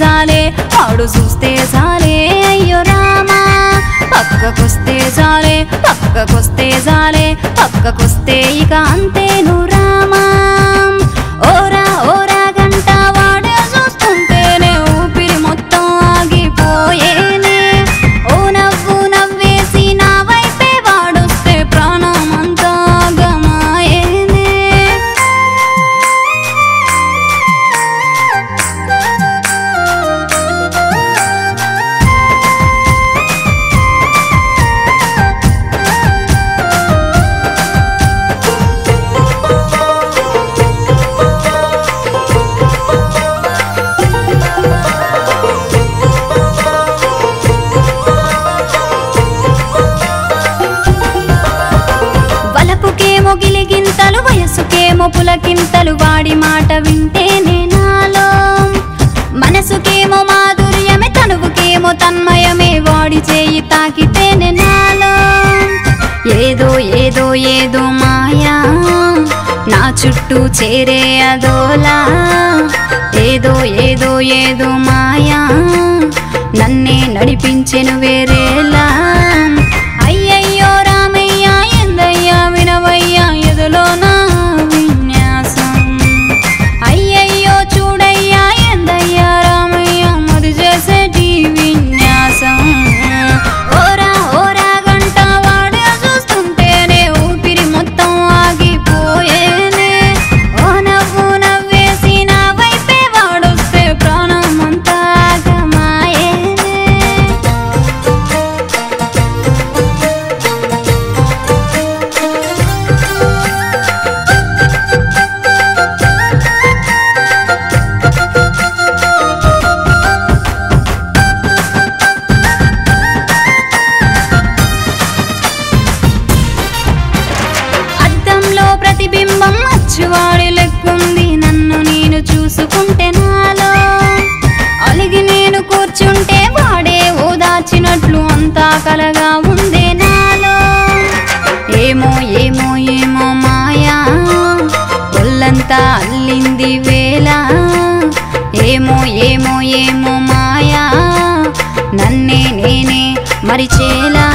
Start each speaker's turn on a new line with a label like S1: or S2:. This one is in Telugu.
S1: జాలే చూస్తే చూస్తే జాలే అయ్యో రామా పక్కకొస్తే జాలే పక్కకొస్తే జాలే పక్కకొస్తే ఇక పులకింతలు వాడి మాట వింటేనే నాలో. మనసుకేమో మాధుర్యమే తనువుకేమో తన్మయమే వాడి చేయి తాకితేనే నాలో. ఏదో ఏదో ఏదో మాయా నా చుట్టూ చేరే అదోలా. ఏదో ఏదో ఏదో మాయా నన్నే నడిపించెను వేరేలా. నన్నే నేనే మరిచేలా